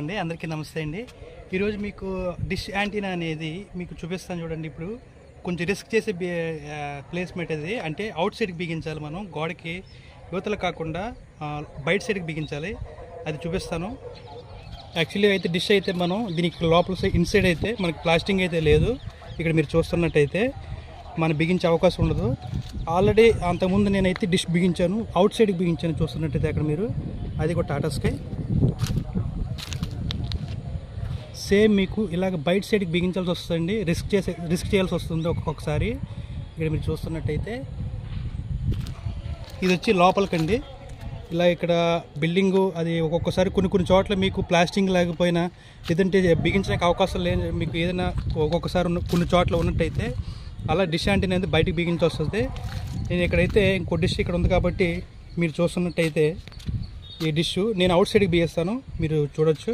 అండి అందరికీ నమస్తే అండి. ఈరోజు మీకు డిష్ యాంటీనా అనేది మీకు చూపిస్తాను చూడండి ఇప్పుడు. కొంచెం రిస్క్ చేసే ప్లేస్మెంట్ అది. అంటే అవుట్ సైడ్కి బిగించాలి మనం గోడకి యువతలు కాకుండా బయట సైడ్కి బిగించాలి. అది చూపిస్తాను. యాక్చువల్లీ అయితే డిష్ అయితే మనం దీనికి లోపల సైడ్ ఇన్సైడ్ అయితే మనకి ప్లాస్టింగ్ అయితే లేదు. ఇక్కడ మీరు చూస్తున్నట్టయితే మనం బిగించే అవకాశం ఉండదు. ఆల్రెడీ అంతకుముందు నేనైతే డిష్ బిగించాను అవుట్ సైడ్కి బిగించాను చూస్తున్నట్టయితే అక్కడ మీరు. అది కూడా టాటా స్కై సేమ్ మీకు ఇలాగ బయట సైడ్కి బిగించాల్సి వస్తుందండి. రిస్క్ చేసే రిస్క్ చేయాల్సి వస్తుంది ఒక్కొక్కసారి. ఇక్కడ మీరు చూస్తున్నట్టయితే ఇది వచ్చి లోపలికండి. ఇలా ఇక్కడ బిల్డింగు అది ఒక్కొక్కసారి కొన్ని కొన్ని చోట్ల మీకు ప్లాస్టింగ్ లేకపోయినా లేదంటే బిగించడానికి అవకాశం లేని మీకు ఏదైనా ఒక్కొక్కసారి ఉన్న కొన్ని చోట్ల ఉన్నట్టయితే అలా డిష్ యాంటీనా అనేది బయటకు బిగించి వస్తుంది. నేను ఇక్కడైతే ఇంకో డిష్ ఇక్కడ ఉంది కాబట్టి మీరు చూస్తున్నట్టయితే ఈ డిష్ నేను అవుట్ సైడ్కి బిగిస్తాను. మీరు చూడొచ్చు.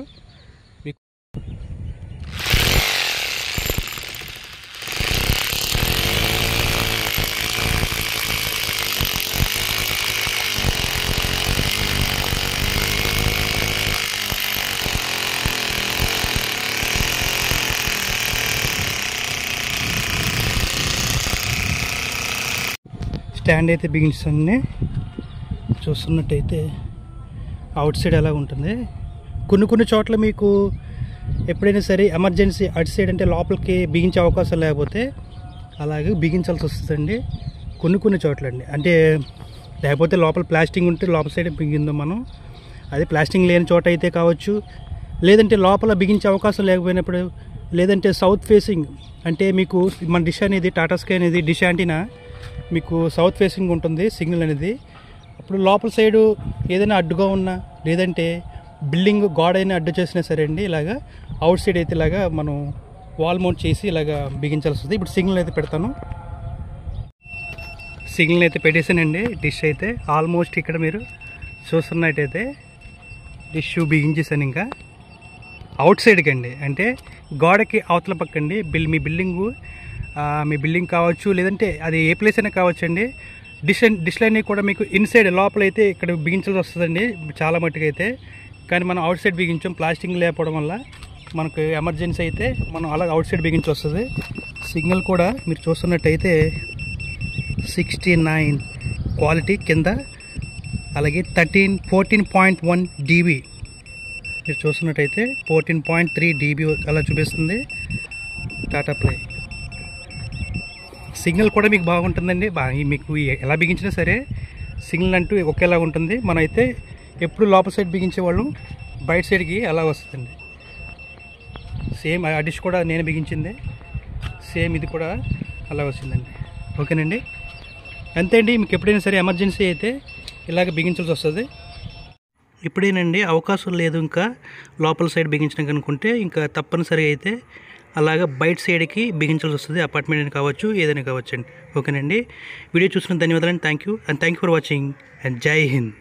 స్టాండ్ అయితే బిగించండి చూస్తున్నట్టయితే అవుట్ సైడ్ ఎలా ఉంటుంది. కొన్ని కొన్ని చోట్ల మీకు ఎప్పుడైనా సరే ఎమర్జెన్సీ అటు సైడ్ అంటే లోపలికి బిగించే అవకాశం లేకపోతే అలాగే బిగించాల్సి వస్తుందండి. కొన్ని కొన్ని చోట్ల అండి. అంటే లేకపోతే లోపల ప్లాస్టింగ్ ఉంటే లోపల సైడ్ బిగిందాం మనం. అదే ప్లాస్టింగ్ లేని చోట అయితే కావచ్చు. లేదంటే లోపల బిగించే అవకాశం లేకపోయినప్పుడు లేదంటే సౌత్ ఫేసింగ్ అంటే మీకు మన డిష్ అనేది టాటా స్కై అనేది డిష్ యాంటీనా? మీకు సౌత్ ఫేసింగ్ ఉంటుంది సిగ్నల్ అనేది. అప్పుడు లోపల సైడు ఏదైనా అడ్డుగా ఉన్నా లేదంటే బిల్డింగ్ గోడ అయినా అడ్డు చేసినా సరే అండి ఇలాగా అవుట్ సైడ్ అయితే ఇలాగా మనం వాల్ మౌంట్ చేసి ఇలాగా బిగించాల్సి వస్తుంది. ఇప్పుడు సిగ్నల్ అయితే పెడతాను. సిగ్నల్ అయితే పెట్టేసానండి డిష్ అయితే ఆల్మోస్ట్ ఇక్కడ మీరు చూస్తున్నట్టయితే డిష్ బిగించేసాను ఇంకా. అవుట్ సైడ్కి అండి అంటే గోడకి అవతల పక్కండి. బిల్ మీ బిల్డింగు మీ బిల్డింగ్ కావచ్చు లేదంటే అది ఏ ప్లేస్ అయినా కావచ్చు అండి. డిష్ డిష్ కూడా మీకు ఇన్సైడ్ లోపల అయితే ఇక్కడ బిగించాల్సి వస్తుందండి చాలా మట్టుకు అయితే. కానీ మనం అవుట్ సైడ్ బిగించాం ప్లాస్టింగ్ లేకపోవడం వల్ల మనకు ఎమర్జెన్సీ అయితే మనం అలా అవుట్ సైడ్ బిగించి వస్తుంది. సిగ్నల్ కూడా మీరు చూస్తున్నట్టయితే సిక్స్టీ నైన్ క్వాలిటీ కింద అలాగే thirteen fourteen point one dB మీరు చూస్తున్నట్టయితే ఫోర్టీన్ పాయింట్ త్రీ డీబీ అలా చూపిస్తుంది. టాటా ప్లే సిగ్నల్ కూడా మీకు బాగుంటుందండి. మీకు ఎలా బిగించినా సరే సిగ్నల్ అంటూ ఒకేలా ఉంటుంది. మనమైతే ఎప్పుడు లోపల సైడ్ బిగించే వాళ్ళం బయట సైడ్కి అలా వస్తుందండి. సేమ్ ఆ డిష్ కూడా నేను బిగించింది. సేమ్ ఇది కూడా అలా వచ్చిందండి. ఓకేనండి? అంతే అండి మీకు ఎప్పుడైనా సరే ఎమర్జెన్సీ అయితే ఇలాగ బిగించాల్సి వస్తుంది. ఇప్పుడేనండి అవకాశం లేదు ఇంకా లోపల సైడ్ బిగించడానికి అనుకుంటే ఇంకా తప్పనిసరి అయితే అలాగా బయట సైడ్కి బిగించాల్సి వస్తుంది. అపార్ట్మెంట్ అని కావచ్చు ఏదైనా కావచ్చు అండి. ఓకేనండి. వీడియో చూసిన ధన్యవాదాలు thank you and thank you for watching. And Jai Hind.